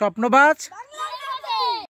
স্বপ্নবাজ